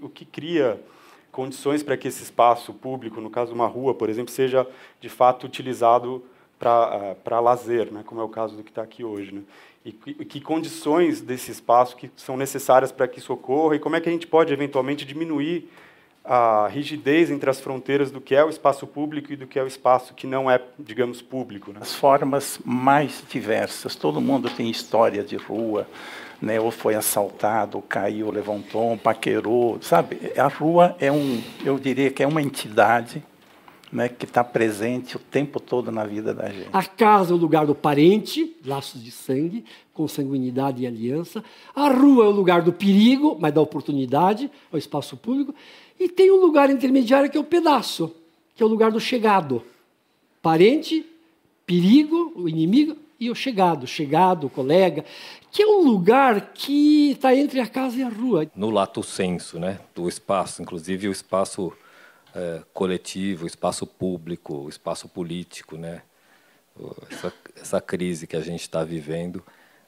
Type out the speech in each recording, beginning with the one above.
o que cria condições para que esse espaço público, no caso uma rua, por exemplo, seja de fato utilizado para uh, lazer, né, como é o caso do que está aqui hoje. Né? E que, que, condições desse espaço que são necessárias para que isso ocorra e como é que a gente pode, eventualmente, diminuir a rigidez entre as fronteiras do que é o espaço público e do que é o espaço que não é, digamos, público. Né? As formas mais diversas. Todo mundo tem história de rua, né? ou foi assaltado, caiu, levantou, paquerou, sabe? A rua é um, eu diria que é uma entidade né, que está presente o tempo todo na vida da gente. A casa é o lugar do parente, laços de sangue, consanguinidade e aliança. A rua é o lugar do perigo, mas da oportunidade, é o espaço público. E tem um lugar intermediário que é o pedaço, que é o lugar do chegado. Parente, perigo, o inimigo e o chegado, chegado, colega, que é um lugar que está entre a casa e a rua. No lato senso, né, do espaço, inclusive o espaço é, coletivo, o espaço público, o espaço político, né, essa, essa crise que a gente está vivendo,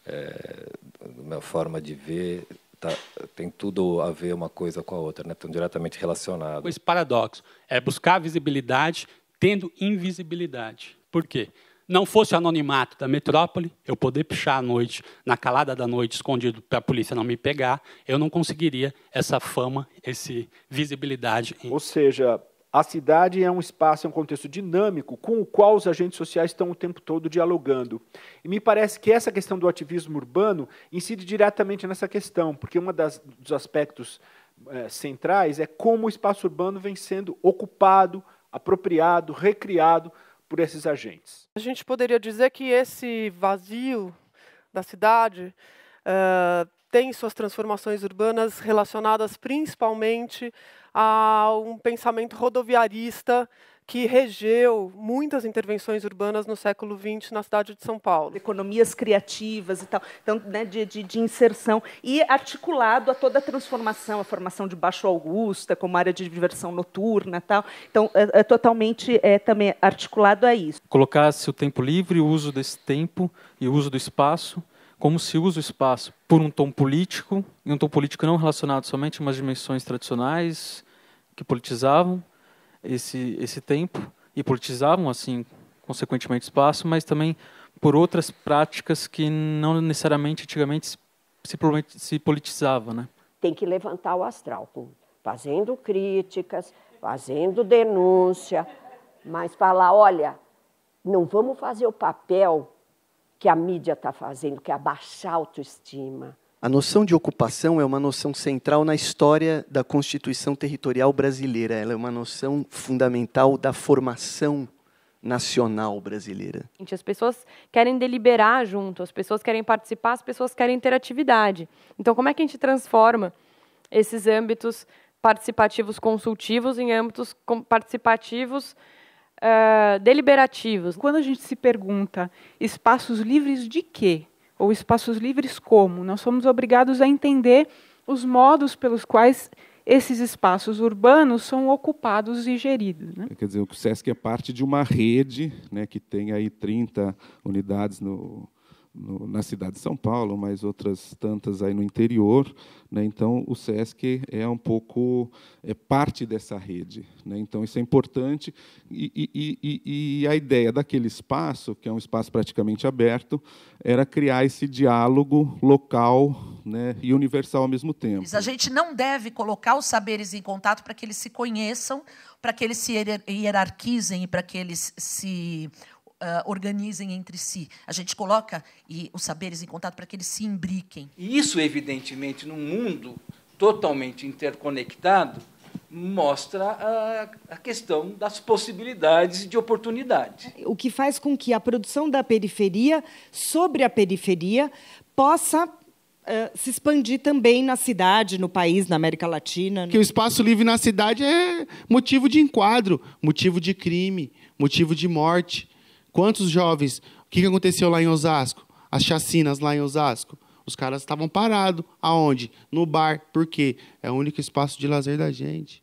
é, minha forma de ver, tá, tem tudo a ver uma coisa com a outra, né, estão diretamente relacionados. Esse paradoxo é buscar visibilidade tendo invisibilidade. Por quê? Não fosse o anonimato da metrópole, eu poder pichar à noite, na calada da noite, escondido para a polícia não me pegar, eu não conseguiria essa fama, essa visibilidade. Ou seja, a cidade é um espaço, é um contexto dinâmico com o qual os agentes sociais estão o tempo todo dialogando. E me parece que essa questão do ativismo urbano incide diretamente nessa questão, porque um dos aspectos é, centrais é como o espaço urbano vem sendo ocupado, apropriado, recriado por esses agentes. A gente poderia dizer que esse vazio da cidade uh, tem suas transformações urbanas relacionadas principalmente a um pensamento rodoviarista que regeu muitas intervenções urbanas no século XX na cidade de São Paulo. Economias criativas e tal, então, né, de, de, de, inserção, e articulado a toda a transformação, a formação de Baixo Augusta, como área de diversão noturna tal. Então, é, é totalmente é, também articulado a isso. Colocasse o tempo livre, o uso desse tempo e o uso do espaço, como se usa o espaço por um tom político, e um tom político não relacionado somente a umas dimensões tradicionais que politizavam, esse, esse tempo e politizavam, assim, consequentemente, espaço, mas também por outras práticas que não necessariamente antigamente se, se politizava. Né? Tem que levantar o astral, fazendo críticas, fazendo denúncia, mas falar, olha, não vamos fazer o papel que a mídia está fazendo, que é abaixar a autoestima. A noção de ocupação é uma noção central na história da Constituição Territorial Brasileira. Ela é uma noção fundamental da formação nacional brasileira. As pessoas querem deliberar junto, as pessoas querem participar, as pessoas querem ter atividade. Então, como é que a gente transforma esses âmbitos participativos consultivos em âmbitos participativos uh, deliberativos? Quando a gente se pergunta espaços livres de quê? Ou espaços livres como? Nós somos obrigados a entender os modos pelos quais esses espaços urbanos são ocupados e geridos. Né? Quer dizer, o SESC é parte de uma rede né, que tem aí 30 unidades no, no, na cidade de São Paulo, mas outras tantas aí no interior. Né? Então, o SESC é um pouco é parte dessa rede. Né? Então, isso é importante. E, e, e, e, a ideia daquele espaço, que é um espaço praticamente aberto, era criar esse diálogo local né, e universal ao mesmo tempo. A gente não deve colocar os saberes em contato para que eles se conheçam, para que eles se hierarquizem e para que eles se uh, organizem entre si. A gente coloca e, os saberes em contato para que eles se imbriquem. E isso, evidentemente, num mundo totalmente interconectado, mostra a, a, questão das possibilidades de oportunidade. O que faz com que a produção da periferia, sobre a periferia, possa uh, se expandir também na cidade, no país, na América Latina. Que o espaço livre na cidade é motivo de enquadro, motivo de crime, motivo de morte. Quantos jovens? O que aconteceu lá em Osasco? As chacinas lá em Osasco. Os caras estavam parados. Aonde? No bar. Por quê? É o único espaço de lazer da gente.